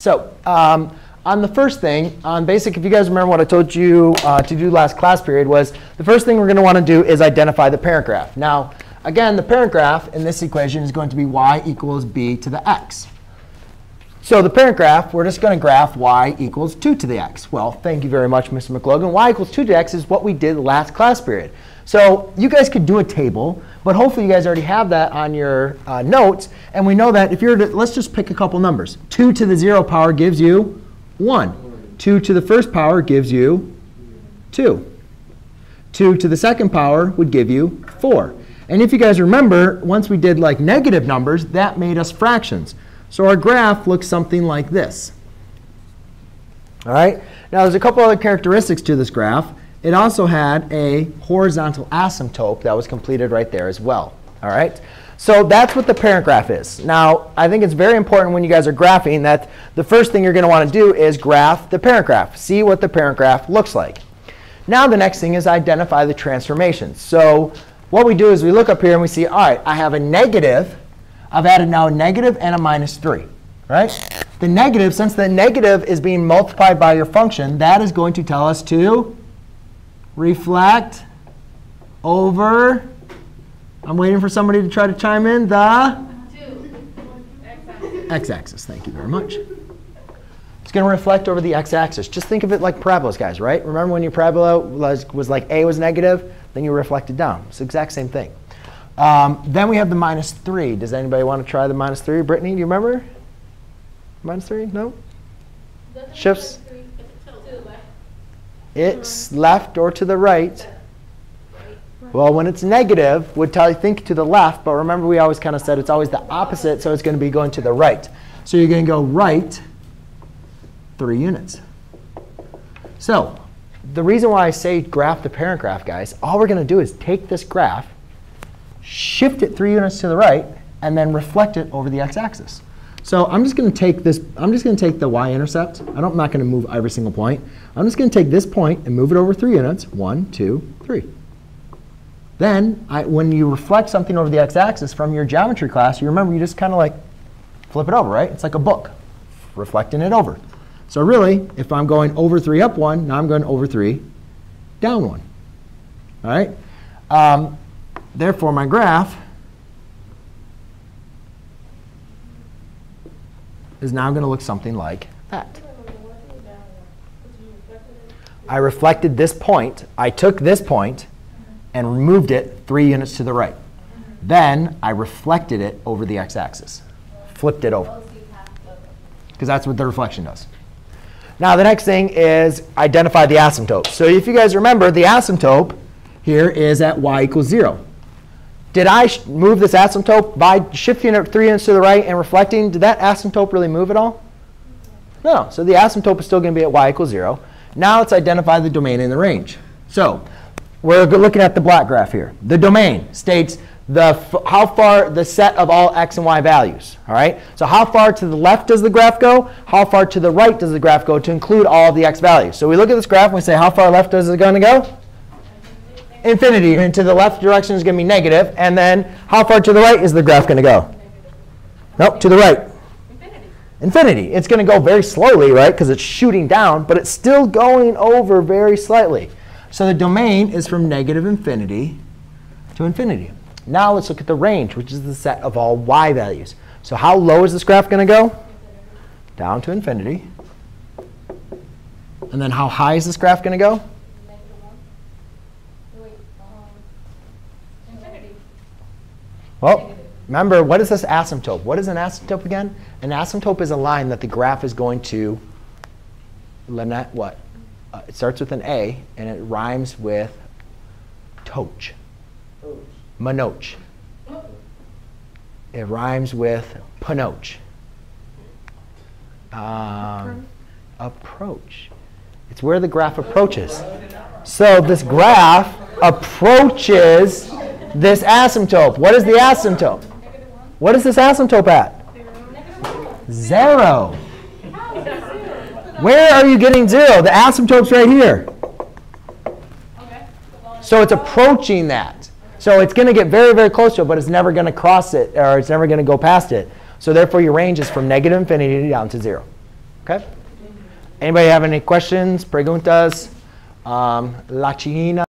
So um, on the first thing, on basic, if you guys remember what I told you uh, to do last class period was the first thing we're going to want to do is identify the parent graph. Now, again, the parent graph in this equation is going to be y equals b to the x. So the parent graph, we're just going to graph y equals 2 to the x. Well, thank you very much, Mr. McLogan. y equals 2 to the x is what we did last class period. So you guys could do a table, but hopefully you guys already have that on your uh, notes. And we know that if you're to, let's just pick a couple numbers. 2 to the 0 power gives you 1. 2 to the first power gives you 2. 2 to the second power would give you 4. And if you guys remember, once we did like negative numbers, that made us fractions. So our graph looks something like this. All right. Now there's a couple other characteristics to this graph it also had a horizontal asymptote that was completed right there as well. All right. So that's what the parent graph is. Now, I think it's very important when you guys are graphing that the first thing you're going to want to do is graph the parent graph. See what the parent graph looks like. Now the next thing is identify the transformations. So what we do is we look up here and we see, all right, I have a negative. I've added now a negative and a minus 3. Right? The negative, since the negative is being multiplied by your function, that is going to tell us to reflect over, I'm waiting for somebody to try to chime in, the x-axis. Thank you very much. It's going to reflect over the x-axis. Just think of it like parabolas, guys, right? Remember when your parabola was, was like a was negative, then you reflected down. It's the exact same thing. Um, then we have the minus 3. Does anybody want to try the minus 3? Brittany, do you remember? Minus 3? No? Shifts? It's left or to the right. Well, when it's negative, would tell you think to the left, but remember we always kind of said it's always the opposite, so it's going to be going to the right. So you're going to go right 3 units. So the reason why I say graph the parent graph, guys, all we're going to do is take this graph, shift it 3 units to the right, and then reflect it over the x-axis. So I'm just going to take this, I'm just going to take the y-intercept. I'm not going to move every single point. I'm just going to take this point and move it over three units. One, two, three. Then I, when you reflect something over the x-axis from your geometry class, you remember you just kind of like flip it over, right? It's like a book, reflecting it over. So really, if I'm going over 3 up 1, now I'm going over 3 down 1. All right? Um, therefore, my graph is now going to look something like that. I reflected this point. I took this point and moved it three units to the right. Then I reflected it over the x-axis, flipped it over. Because that's what the reflection does. Now the next thing is identify the asymptote. So if you guys remember, the asymptote here is at y equals 0. Did I move this asymptote by shifting it three units to the right and reflecting? Did that asymptote really move at all? No. So the asymptote is still going to be at y equals 0. Now let's identify the domain and the range. So we're looking at the black graph here. The domain states the how far the set of all x and y values. All right. So how far to the left does the graph go? How far to the right does the graph go to include all of the x values? So we look at this graph and we say how far left is it going to go? Infinity. And to the left direction is going to be negative. And then how far to the right is the graph going to go? Nope, to the right infinity. It's going to go very slowly, right, because it's shooting down, but it's still going over very slightly. So the domain is from negative infinity to infinity. Now let's look at the range, which is the set of all y values. So how low is this graph going to go? Down to infinity. And then how high is this graph going to go? Well, Remember, what is this asymptote? What is an asymptote again? An asymptote is a line that the graph is going to, what? Uh, it starts with an A, and it rhymes with toch. Manoch. It rhymes with panoch. Um, approach. It's where the graph approaches. So this graph approaches this asymptote. What is the asymptote? What is this asymptote at? Zero. Where are you getting zero? The asymptote's right here. So it's approaching that. So it's going to get very, very close to it, but it's never going to cross it, or it's never going to go past it. So therefore, your range is from negative infinity down to zero. Okay? Anybody have any questions, preguntas? Um, la China.